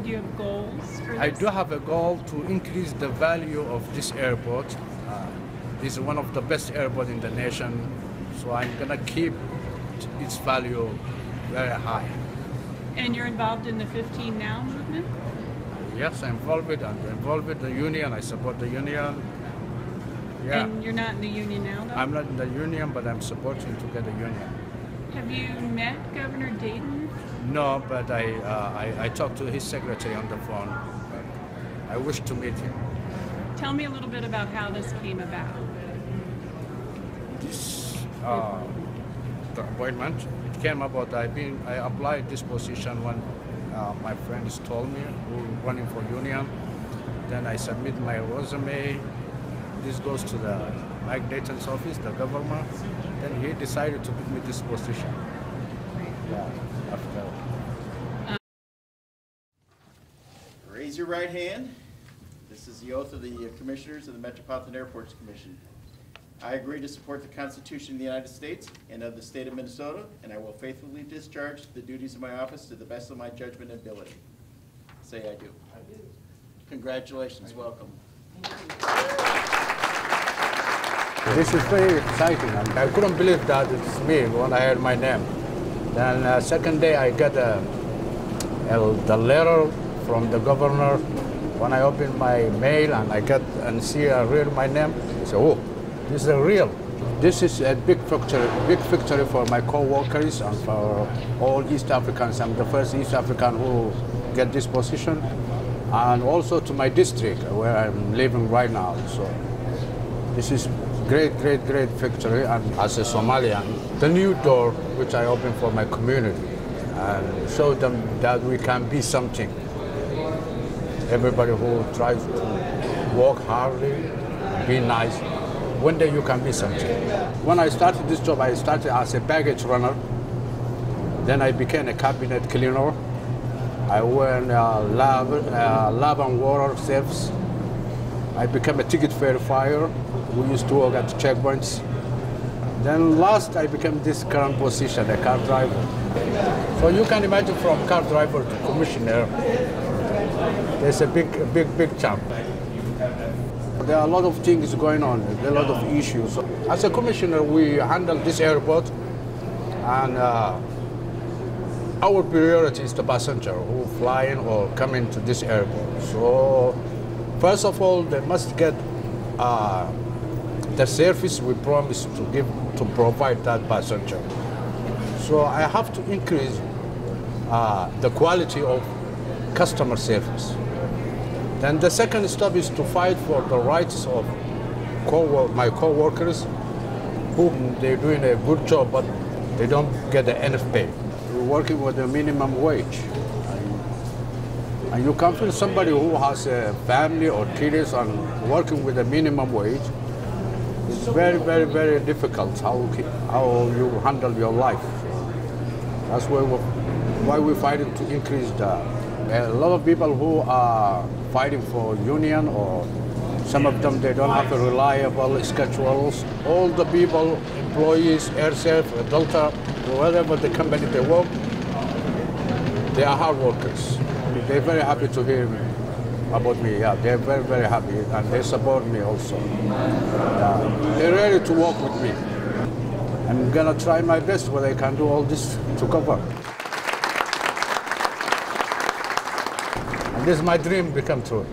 Would you have goals for this? I do have a goal to increase the value of this airport. Uh, this is one of the best airports in the nation, so I'm gonna keep its value very high. And you're involved in the 15 Now movement? Yes, I'm involved with, I'm involved with the union. I support the union. Yeah, And you're not in the union now, though? I'm not in the union, but I'm supporting to get a union. Have you met Governor Dayton? No, but I, uh, I, I talked to his secretary on the phone. I wish to meet him. Tell me a little bit about how this came about. This uh, the appointment it came about. I been I applied this position when uh, my friends told me who running for union. Then I submit my resume. This goes to the Mike Dayton's office, the governor. Then he decided to give me this position. Yeah, after. Raise your right hand. This is the oath of the Commissioners of the Metropolitan Airports Commission. I agree to support the Constitution of the United States and of the state of Minnesota, and I will faithfully discharge the duties of my office to the best of my judgment and ability. Say I do. I do. Congratulations, welcome. This is very exciting. I couldn't believe that it's me when I heard my name. Then uh, second day I got a, a, the letter from the governor. When I opened my mail and I got and see I read my name, I said, oh, this is a real. This is a big victory, big victory for my co-workers and for all East Africans. I'm the first East African who get this position, and also to my district where I'm living right now. So this is great, great, great victory. And as a Somalian, the new door which I open for my community and show them that we can be something. Everybody who tries to work hardly, be nice, one day you can be something. When I started this job, I started as a baggage runner. Then I became a cabinet cleaner. I went uh, lab, uh, lab and water service. I became a ticket verifier. We used to work at checkpoints. Then last, I became this current position, a car driver. So you can imagine from car driver to commissioner, there's a big, big, big jump. There are a lot of things going on, there are a lot of issues. As a commissioner, we handle this airport, and uh, our priority is the passenger who flying or coming to this airport. So first of all, they must get uh, the service we promise to give to provide that passenger. So I have to increase uh, the quality of customer service. Then the second step is to fight for the rights of co my co-workers who they're doing a good job, but they don't get the enough pay. We're working with the minimum wage. And you come feel somebody who has a family or kids and working with a minimum wage, it's very, very, very difficult how, how you handle your life. That's why we're, why we're fighting to increase the. A lot of people who are fighting for union or some of them they don't have a reliable schedules. All the people, employees, Air Serv, Delta, whatever the company they work, they are hard workers. They're very happy to hear about me. Yeah, they're very, very happy, and they support me also. Yeah, they're ready to work with me. I'm gonna try my best what I can do all this to cover. And this is my dream become true.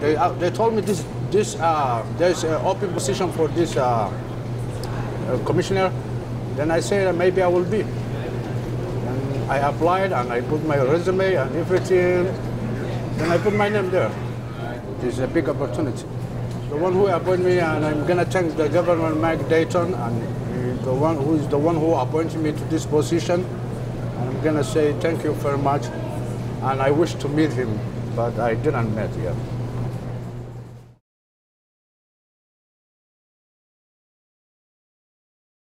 They, uh, they told me this, this uh, there's an open position for this uh, uh, commissioner. Then I said maybe I will be. I applied and I put my resume and everything. Then I put my name there. It is a big opportunity. The one who appointed me, and I'm gonna thank the governor, Mike Dayton, and the one who is the one who appointed me to this position. And I'm gonna say thank you very much, and I wish to meet him, but I didn't meet yet.